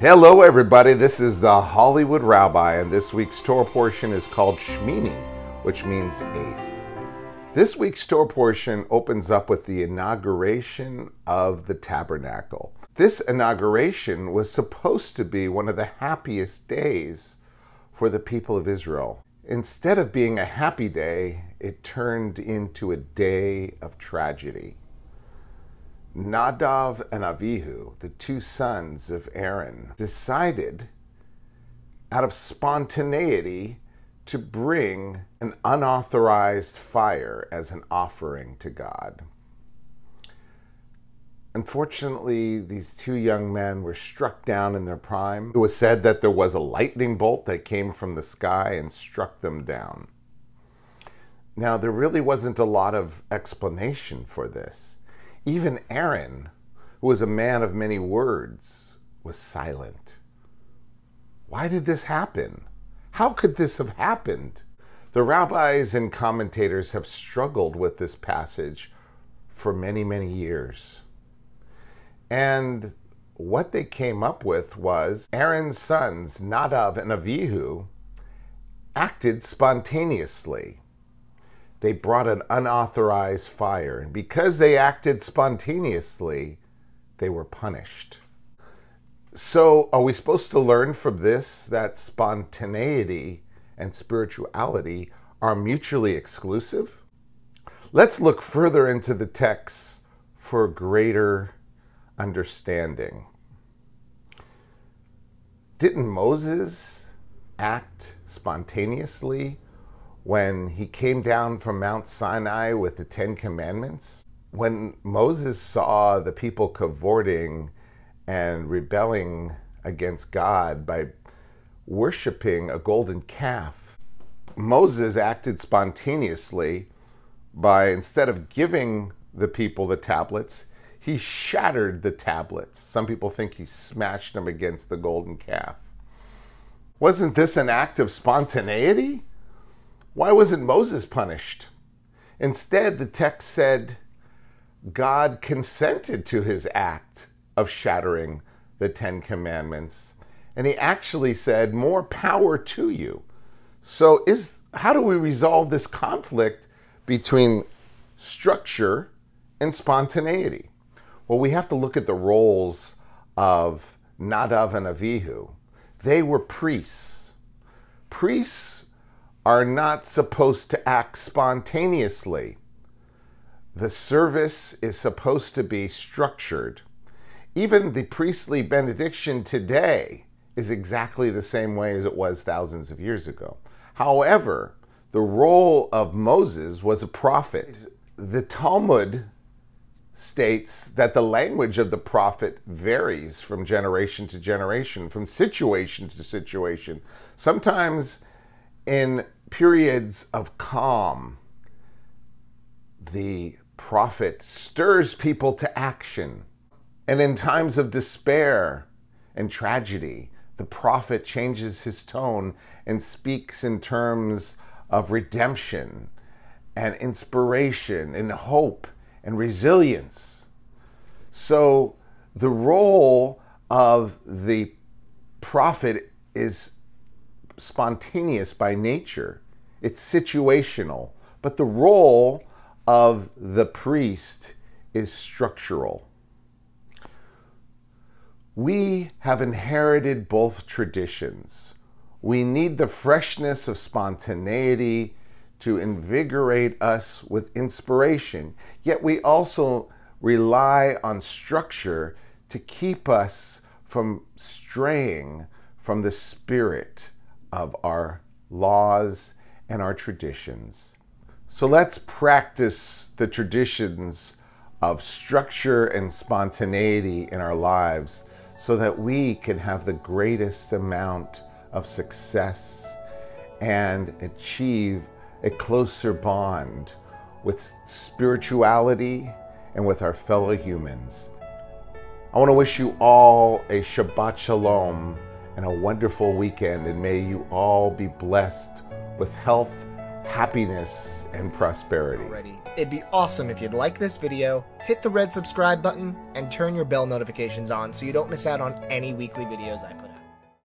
Hello, everybody. This is the Hollywood Rabbi, and this week's Torah portion is called Shemini, which means eighth. This week's Torah portion opens up with the inauguration of the tabernacle. This inauguration was supposed to be one of the happiest days for the people of Israel. Instead of being a happy day, it turned into a day of tragedy. Nadav and Avihu, the two sons of Aaron, decided out of spontaneity to bring an unauthorized fire as an offering to God. Unfortunately, these two young men were struck down in their prime. It was said that there was a lightning bolt that came from the sky and struck them down. Now, there really wasn't a lot of explanation for this. Even Aaron, who was a man of many words, was silent. Why did this happen? How could this have happened? The rabbis and commentators have struggled with this passage for many, many years. And what they came up with was Aaron's sons, Nadav and Avihu, acted spontaneously they brought an unauthorized fire. And because they acted spontaneously, they were punished. So, are we supposed to learn from this that spontaneity and spirituality are mutually exclusive? Let's look further into the text for greater understanding. Didn't Moses act spontaneously when he came down from Mount Sinai with the Ten Commandments, when Moses saw the people cavorting and rebelling against God by worshiping a golden calf, Moses acted spontaneously by instead of giving the people the tablets, he shattered the tablets. Some people think he smashed them against the golden calf. Wasn't this an act of spontaneity? Why wasn't Moses punished? Instead, the text said God consented to his act of shattering the Ten Commandments. And he actually said, More power to you. So, is, how do we resolve this conflict between structure and spontaneity? Well, we have to look at the roles of Nadav and Avihu. They were priests. Priests are not supposed to act spontaneously. The service is supposed to be structured. Even the priestly benediction today is exactly the same way as it was thousands of years ago. However, the role of Moses was a prophet. The Talmud states that the language of the prophet varies from generation to generation, from situation to situation. Sometimes in periods of calm, the prophet stirs people to action. And in times of despair and tragedy, the prophet changes his tone and speaks in terms of redemption and inspiration and hope and resilience. So the role of the prophet is spontaneous by nature, it's situational. But the role of the priest is structural. We have inherited both traditions. We need the freshness of spontaneity to invigorate us with inspiration, yet we also rely on structure to keep us from straying from the spirit of our laws and our traditions. So let's practice the traditions of structure and spontaneity in our lives so that we can have the greatest amount of success and achieve a closer bond with spirituality and with our fellow humans. I want to wish you all a Shabbat Shalom and a wonderful weekend. And may you all be blessed with health, happiness, and prosperity. it'd be awesome if you'd like this video, hit the red subscribe button, and turn your bell notifications on so you don't miss out on any weekly videos I put.